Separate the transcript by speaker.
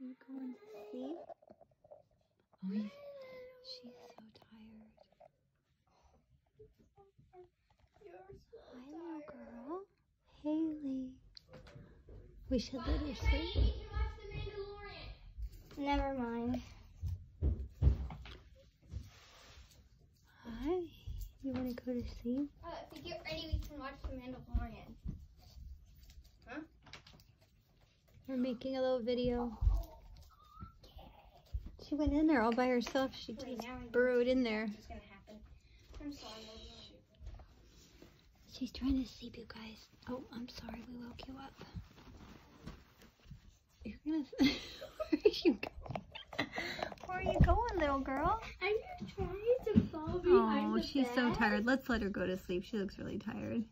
Speaker 1: you going to sleep? Oh, yeah. she's so tired. So Hi, little girl. Halley. We should let her sleep.
Speaker 2: Never mind.
Speaker 1: Hi. You want to go to sleep?
Speaker 2: Oh, if we get ready, we can watch The Mandalorian. Huh?
Speaker 1: We're making a little video. She went in there all by herself. She
Speaker 2: Wait,
Speaker 1: just
Speaker 2: now I know
Speaker 1: burrowed in there.
Speaker 2: Gonna happen? I'm sorry.
Speaker 1: She's trying to sleep, you guys. Oh, I'm sorry. We woke you up. You're gonna. Where are you going? Where are you going, little girl?
Speaker 2: I'm trying to fall behind
Speaker 1: Oh,
Speaker 2: the
Speaker 1: she's so tired. Let's let her go to sleep. She looks really tired.